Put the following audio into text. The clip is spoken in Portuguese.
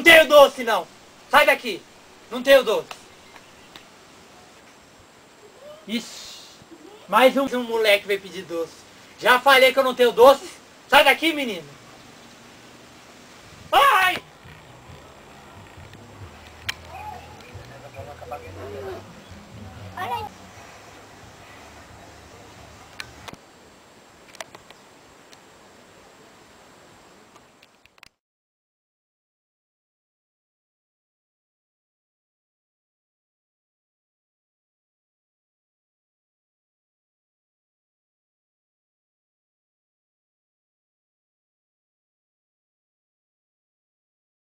Não tenho doce, não. Sai daqui. Não tenho doce. Ixi. Mais um, um moleque veio pedir doce. Já falei que eu não tenho doce. Sai daqui, menino. Ai! Olha aí.